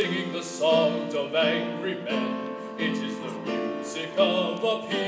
singing the songs of angry men. It is the music of a people.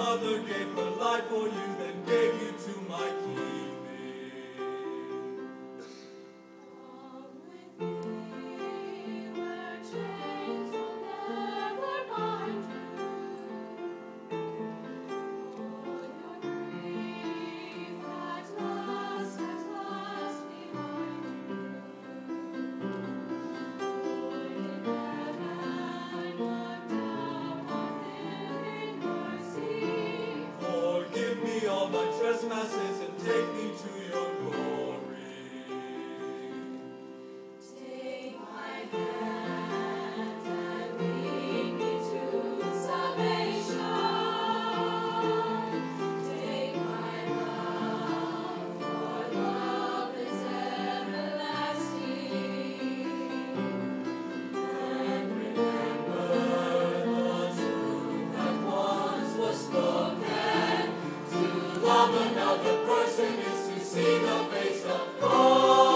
Mother gave her life for you, then gave you to my keeping. my trespasses and take me to your glory. the person is to see the face of God.